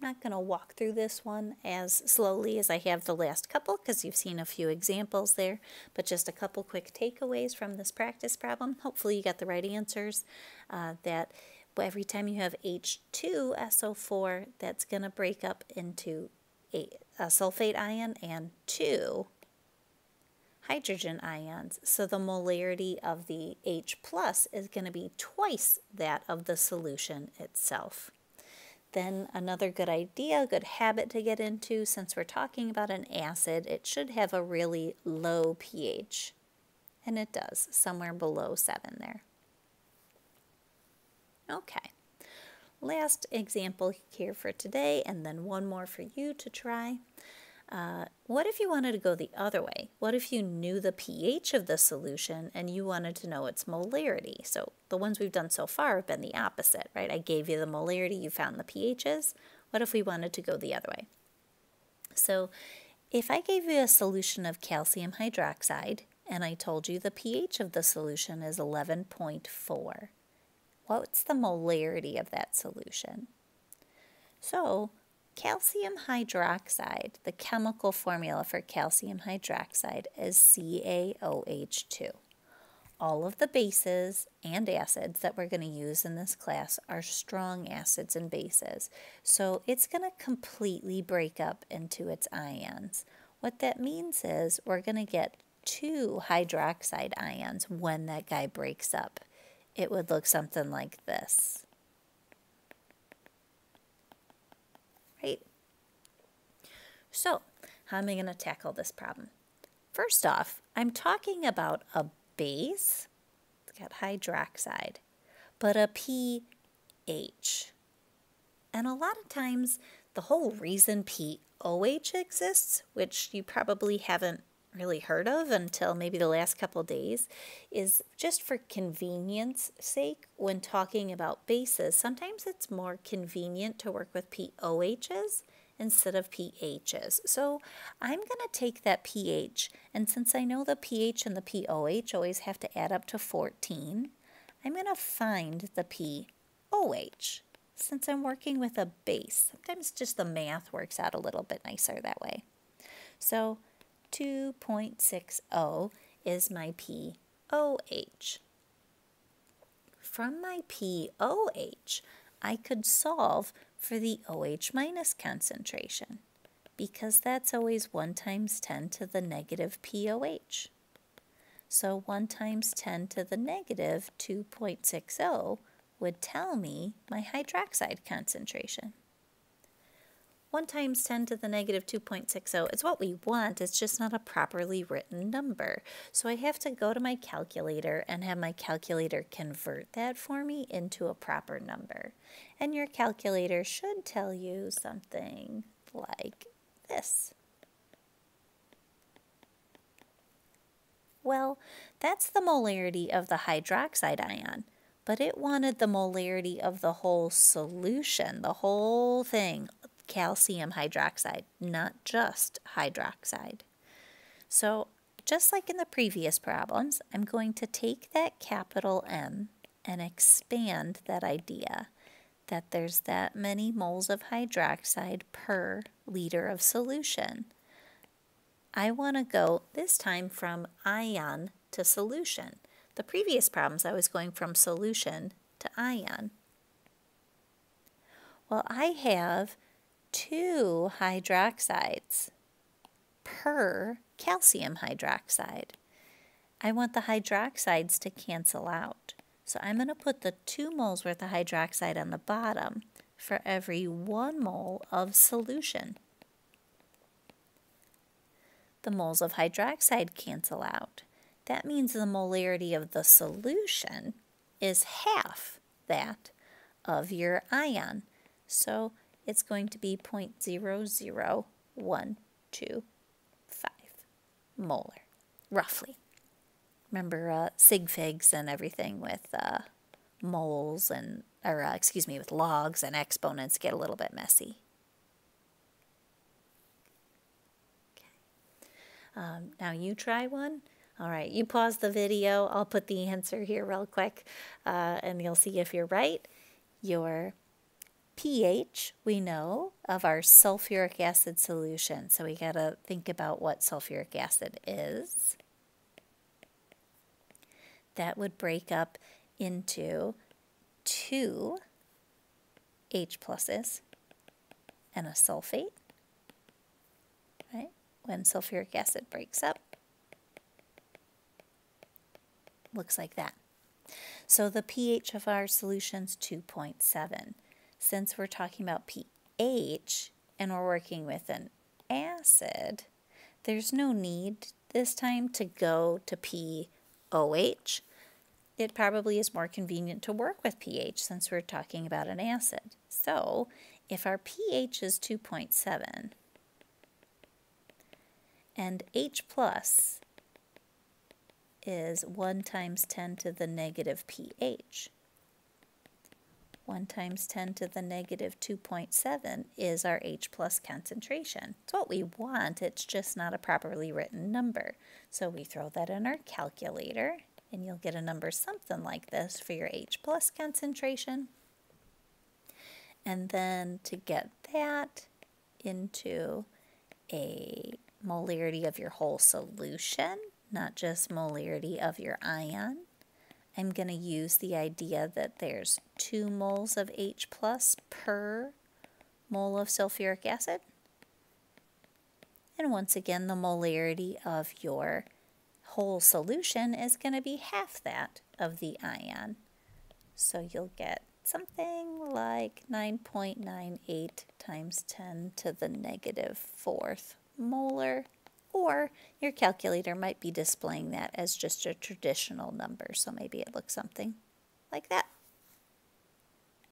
not going to walk through this one as slowly as I have the last couple because you've seen a few examples there, but just a couple quick takeaways from this practice problem. Hopefully you got the right answers. Uh, that every time you have H2SO4, that's going to break up into a, a sulfate ion and two hydrogen ions. So the molarity of the H plus is going to be twice that of the solution itself. Then another good idea, good habit to get into, since we're talking about an acid, it should have a really low pH. And it does, somewhere below 7 there. Okay, last example here for today, and then one more for you to try. Uh, what if you wanted to go the other way? What if you knew the pH of the solution and you wanted to know its molarity? So the ones we've done so far have been the opposite, right? I gave you the molarity, you found the pHs. What if we wanted to go the other way? So if I gave you a solution of calcium hydroxide and I told you the pH of the solution is 11.4, what's the molarity of that solution? So Calcium hydroxide, the chemical formula for calcium hydroxide is CaOH2. All of the bases and acids that we're going to use in this class are strong acids and bases, so it's going to completely break up into its ions. What that means is we're going to get two hydroxide ions when that guy breaks up. It would look something like this. right? So, how am I going to tackle this problem? First off, I'm talking about a base, it's got hydroxide, but a pH. And a lot of times, the whole reason POH exists, which you probably haven't really heard of until maybe the last couple days is just for convenience sake when talking about bases sometimes it's more convenient to work with POHs instead of pHs. So I'm going to take that pH and since I know the pH and the POH always have to add up to 14 I'm going to find the POH since I'm working with a base. Sometimes just the math works out a little bit nicer that way. So 2.60 is my POH. From my POH, I could solve for the OH minus concentration because that's always 1 times 10 to the negative POH. So 1 times 10 to the negative 2.60 would tell me my hydroxide concentration. 1 times 10 to the negative 2.60 is what we want, it's just not a properly written number. So I have to go to my calculator and have my calculator convert that for me into a proper number. And your calculator should tell you something like this. Well, that's the molarity of the hydroxide ion but it wanted the molarity of the whole solution, the whole thing, calcium hydroxide, not just hydroxide. So just like in the previous problems, I'm going to take that capital M and expand that idea that there's that many moles of hydroxide per liter of solution. I want to go this time from ion to solution. The previous problems I was going from solution to ion. Well, I have two hydroxides per calcium hydroxide. I want the hydroxides to cancel out. So I'm going to put the 2 moles worth of hydroxide on the bottom for every 1 mole of solution. The moles of hydroxide cancel out. That means the molarity of the solution is half that of your ion. So it's going to be 0.00125 molar, roughly. Remember uh, sig figs and everything with uh, moles and, or uh, excuse me, with logs and exponents get a little bit messy. Okay. Um, now you try one. All right, you pause the video. I'll put the answer here real quick uh, and you'll see if you're right. Your pH, we know, of our sulfuric acid solution. So we got to think about what sulfuric acid is. That would break up into two H pluses and a sulfate, right? When sulfuric acid breaks up, looks like that. So the pH of our solution is 2.7. Since we're talking about pH and we're working with an acid, there's no need this time to go to POH. It probably is more convenient to work with pH since we're talking about an acid. So if our pH is 2.7 and H plus is 1 times 10 to the negative pH. 1 times 10 to the negative 2.7 is our H plus concentration. It's what we want, it's just not a properly written number. So we throw that in our calculator and you'll get a number something like this for your H plus concentration. And then to get that into a molarity of your whole solution, not just molarity of your ion. I'm going to use the idea that there's 2 moles of H plus per mole of sulfuric acid. And once again, the molarity of your whole solution is going to be half that of the ion. So you'll get something like 9.98 times 10 to the negative fourth molar or your calculator might be displaying that as just a traditional number, so maybe it looks something like that.